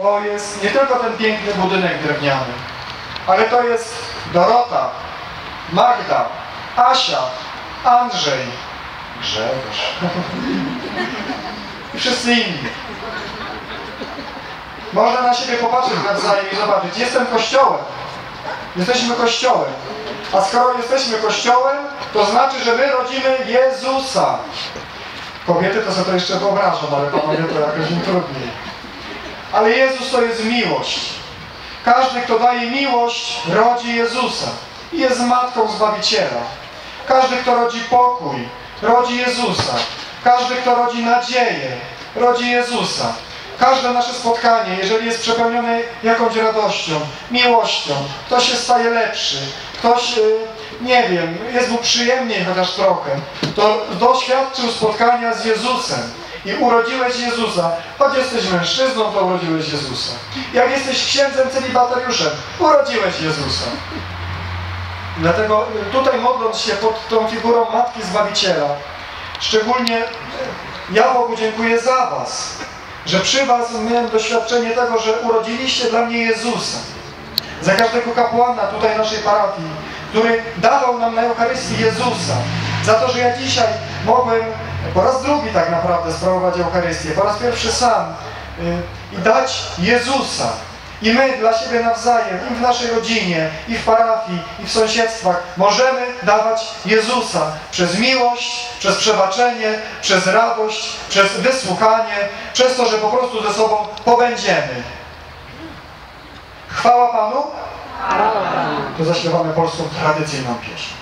To jest nie tylko ten piękny budynek drewniany, ale to jest Dorota, Magda, Asia, Andrzej, Grzegorz i wszyscy inni. Można na siebie popatrzeć nawzajem i zobaczyć. Jestem kościołem. Jesteśmy kościołem. A skoro jesteśmy kościołem, to znaczy, że my rodzimy Jezusa. Kobiety to sobie to jeszcze wyobrażą, ale panowie to jakoś im trudniej. Ale Jezus to jest miłość. Każdy, kto daje miłość, rodzi Jezusa i jest matką Zbawiciela. Każdy, kto rodzi pokój, rodzi Jezusa. Każdy, kto rodzi nadzieję, rodzi Jezusa. Każde nasze spotkanie, jeżeli jest przepełnione jakąś radością, miłością, ktoś się staje lepszy, ktoś, y, nie wiem, jest mu przyjemniej chociaż trochę, to doświadczył spotkania z Jezusem i urodziłeś Jezusa. Choć jesteś mężczyzną, to urodziłeś Jezusa. Jak jesteś księdzem celibatariuszem, urodziłeś Jezusa. Dlatego tutaj modląc się pod tą figurą Matki Zbawiciela, szczególnie e, ja Bogu dziękuję za Was, że przy Was miałem doświadczenie tego, że urodziliście dla mnie Jezusa. Za każdego kapłana tutaj naszej parafii, który dawał nam na Eucharystii Jezusa. Za to, że ja dzisiaj mogłem po raz drugi tak naprawdę sprawować Eucharystię, po raz pierwszy sam y, i dać Jezusa. I my dla siebie nawzajem, i w naszej rodzinie, i w parafii, i w sąsiedztwach możemy dawać Jezusa przez miłość, przez przebaczenie, przez radość, przez wysłuchanie, przez to, że po prostu ze sobą pobędziemy. Chwała Panu? To zaśpiewamy polską tradycyjną pieśń.